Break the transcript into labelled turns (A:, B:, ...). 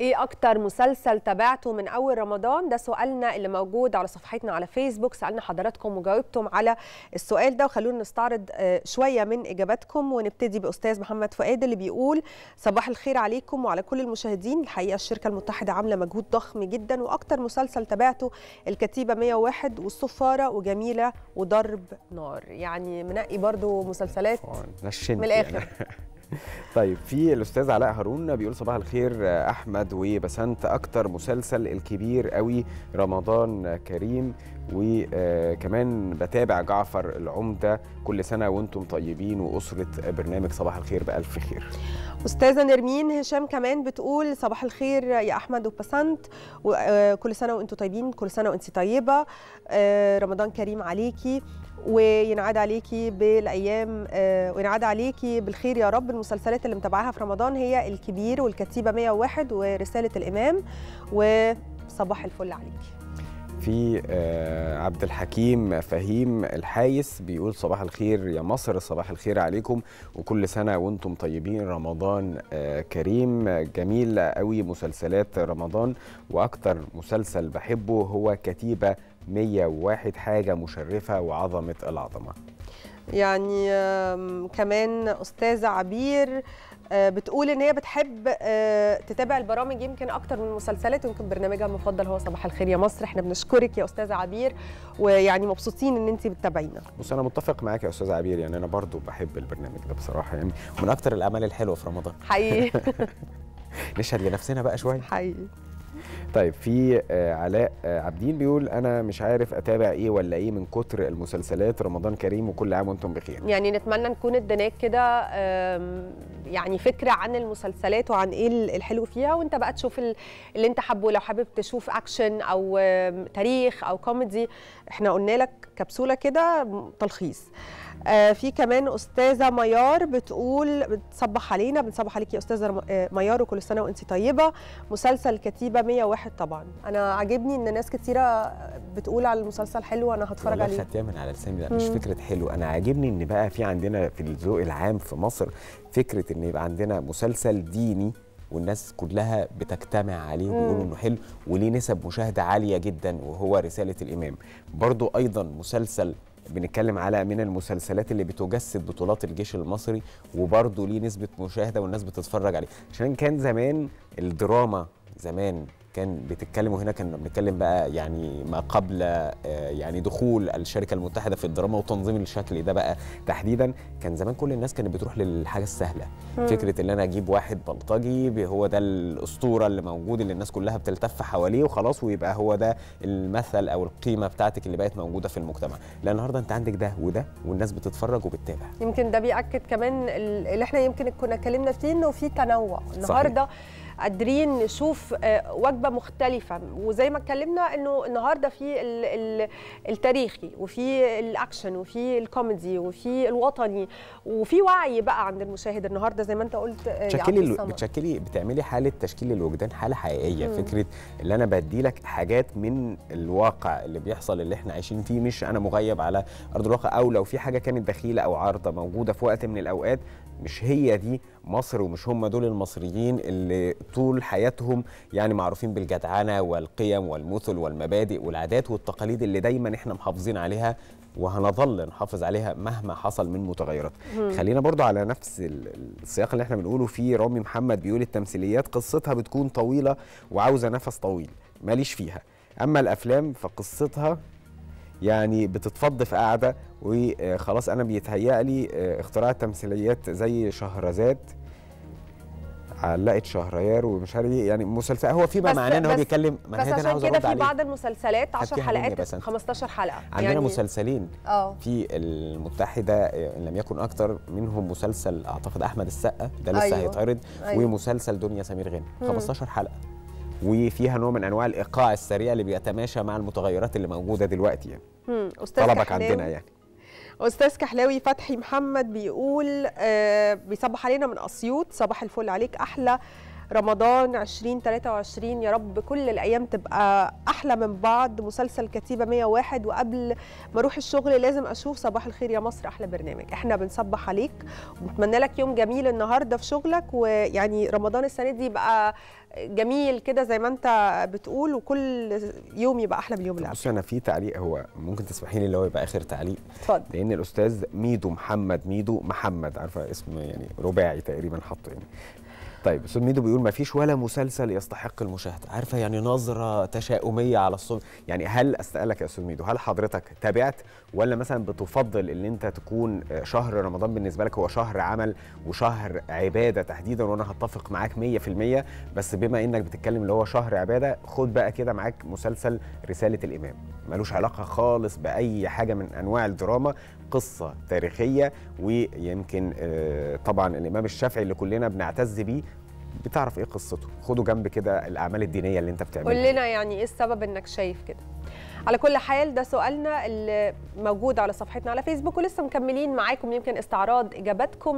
A: إيه أكتر مسلسل تابعته من اول رمضان؟ ده سؤالنا اللي موجود على صفحتنا على فيسبوك. سألنا حضراتكم وجاوبتم على السؤال ده وخلونا نستعرض آه، شوية من إجاباتكم ونبتدي بأستاذ محمد فؤاد اللي بيقول صباح الخير عليكم وعلى كل المشاهدين. الحقيقة الشركة المتحدة عاملة مجهود ضخم جدا وأكتر مسلسل تابعته الكتيبة 101 والصفارة وجميلة وضرب نار. يعني منقي برضو مسلسلات من الآخر.
B: طيب في الأستاذ علاء هارون بيقول صباح الخير آه، أحمد وبسنت أكتر مسلسل الكبير قوي رمضان كريم وكمان بتابع جعفر العمدة كل سنة وأنتم طيبين وأسرة برنامج صباح الخير بألف خير.
A: أستاذة نرمين هشام كمان بتقول صباح الخير يا أحمد وبسنت وكل سنة وأنتم طيبين كل سنة وانت طيبة آه، رمضان كريم عليكي وينعاد عليكي بالأيام آه، وينعاد عليكي بالخير يا رب. المسلسلات اللي متابعاها في رمضان هي الكبير والكتيبة 101 ورسالة الإمام وصباح الفل عليكي
B: في آه، عبد الحكيم فهيم الحايس بيقول صباح الخير يا مصر صباح الخير عليكم. وكل سنة وأنتم طيبين رمضان آه، كريم جميل قوي مسلسلات رمضان. وأكتر مسلسل بحبه هو كتيبة 101 حاجة مشرفة وعظمة العظمة.
A: يعني كمان أستاذة عبير آه، بتقول إن هي بتحب آه، تتابع البرامج يمكن أكتر من المسلسلات ويمكن برنامجها المفضل هو صباح الخير يا مصر. إحنا بنشكرك يا أستاذة عبير ويعني مبسوطين إن انت بتتابعينا.
B: بص أنا متفق معاك يا أستاذ عبير يعني أنا برضو بحب البرنامج ده بصراحة يعني ومن أكتر الأعمال الحلوة في رمضان.
A: حقيقي.
B: نشهد لنفسنا بقى شوية.
A: حقيقي.
B: طيب في آه، علاء آه، عابدين بيقول أنا مش عارف أتابع إيه ولا إيه من كتر المسلسلات. رمضان كريم وكل عام وأنتم بخير.
A: يعني نتمنى نكون اديناك كده يعني فكرة عن المسلسلات وعن إيه الحلو فيها وأنت بقى تشوف ال- اللي أنت حابه. لو حابب تشوف أكشن أو تاريخ أو كوميدي إحنا قلنا لك كبسولة كده تلخيص. في كمان أستاذة ميار بتقول بتصبح علينا بنصبح عليكي يا استاذه آه، ميار وكل سنة وانت طيبة. مسلسل كتيبة 101 طبعا. أنا عاجبني إن ناس كتيرة بتقول على المسلسل حلو أنا هتفرج عليه.
B: خدتيها من على لساني لا مش. فكرة حلو. أنا عاجبني إن بقى في عندنا في الذوق العام في مصر فكرة إن يبقى عندنا مسلسل ديني والناس كلها بتجتمع عليه وبيقولوا إنه حلو وليه نسب مشاهدة عالية جدا وهو رسالة الإمام. برضو أيضا مسلسل بنتكلم على من المسلسلات اللي بتجسد بطولات الجيش المصري وبرضه ليه نسبة مشاهدة والناس بتتفرج عليه. عشان كان زمان الدراما زمان كان بتتكلم وهنا كنا بنتكلم بقى يعني ما قبل آه، يعني دخول الشركة المتحدة في الدراما وتنظيم الشكل ده بقى تحديدا. كان زمان كل الناس كانت بتروح للحاجة السهلة.
A: مم.
B: فكرة إن أنا أجيب واحد بلطجي هو ده الأسطورة اللي موجود اللي الناس كلها بتلتف حواليه وخلاص ويبقى هو ده المثل أو القيمة بتاعتك اللي بقت موجودة في المجتمع. لا النهارده أنت عندك ده وده والناس بتتفرج وبتتابع.
A: يمكن ده بيأكد كمان ال- اللي إحنا يمكن كنا اتكلمنا فيه إنه في تنوع. النهارده قادرين نشوف آه، وجبة مختلفة وزي ما اتكلمنا إنه النهارده في ال ال التاريخي وفي الأكشن وفي الكوميدي وفي الوطني وفي وعي بقى عند المشاهد النهارده زي ما أنت قلت آه،
B: بتشكلي.
A: الصمد.
B: بتشكلي بتعملي حالة تشكيل الوجدان حالة حقيقية
A: مم.
B: فكرة اللي أنا بدي لك حاجات من الواقع اللي بيحصل اللي إحنا عايشين فيه مش أنا مغيب على أرض الواقع أو لو في حاجة كانت دخيلة أو عارضة موجودة في وقت من الأوقات مش هي دي مصر ومش هم دول المصريين اللي طول حياتهم يعني معروفين بالجدعنة والقيم والمثل والمبادئ والعادات والتقاليد اللي دايما إحنا محافظين عليها وهنظل نحافظ عليها مهما حصل من متغيرات
A: مم.
B: خلينا برضو على نفس ال- السياق اللي إحنا بنقوله فيه رامي محمد بيقول التمثيليات قصتها بتكون طويلة وعاوزة نفس طويل ماليش فيها أما الأفلام فقصتها يعني بتتفض في قاعدة وخلاص أنا بيتهيأ لي آه، اختراع التمثيليات زي شهرزاد علقت شهريار ومش عارف إيه يعني مسلسل هو فيما معناه إن هو بيتكلم ما
A: بس
B: أنا
A: عشان كده في بعض المسلسلات 10
B: هاتيها مني
A: حلقات
B: بس أنت.
A: 15 حلقة
B: عندنا يعني مسلسلين
A: آه
B: في المتحدة آه، ان لم يكن أكتر منهم مسلسل أعتقد أحمد السقا ده لسه.
A: أيوة.
B: هيتعرض.
A: أيوة.
B: ومسلسل دنيا سمير غانم
A: مم.
B: 15 حلقة وفيها نوع من أنواع الإيقاع السريع اللي بيتماشى مع المتغيرات اللي موجودة دلوقتي يعني
A: مم. أستاذ
B: طلبك
A: كحلاوي.
B: عندنا يعني
A: أستاذ كحلاوي فتحي محمد بيقول آه بيصبح علينا من أسيوط صباح الفل عليك أحلى رمضان 2023 يا رب كل الأيام تبقى أحلى من بعض. مسلسل كتيبة 101 وقبل ما أروح الشغل لازم أشوف صباح الخير يا مصر أحلى برنامج. إحنا بنصبح عليك. ونتمنى لك يوم جميل النهارده في شغلك. ويعني رمضان السنة دي يبقى جميل كده زي ما أنت بتقول وكل يوم يبقى أحلى من اليوم اللي قبله.
B: بص أنا في تعليق. هو ممكن تسمحي لي اللي هو يبقى آخر تعليق؟
A: اتفضل.
B: لأن الأستاذ ميدو محمد ميدو محمد عارفة اسم يعني رباعي تقريبا حاطه يعني. طيب أستاذ ميدو بيقول ما فيش ولا مسلسل يستحق المشاهدة. عارفة يعني نظرة تشاؤمية على الصبح يعني هل أسألك يا أستاذ ميدو هل حضرتك تابعت؟ ولا مثلا بتفضل إن أنت تكون شهر رمضان بالنسبة لك هو شهر عمل وشهر عبادة تحديدا وأنا هتفق معاك 100% بس بما إنك بتتكلم اللي هو شهر عبادة خد بقى كده معاك مسلسل رسالة الإمام. ملوش علاقة خالص بأي حاجة من أنواع الدراما قصة تاريخية ويمكن آه، طبعا الإمام الشافعي اللي كلنا بنعتز بيه بتعرف إيه قصته؟ خدوا جنب كده الأعمال الدينية اللي انت بتعملها.
A: قول لنا يعني إيه السبب انك شايف كده. على كل حال ده سؤالنا اللي موجود على صفحتنا على فيسبوك ولسه مكملين معاكم يمكن استعراض إجاباتكم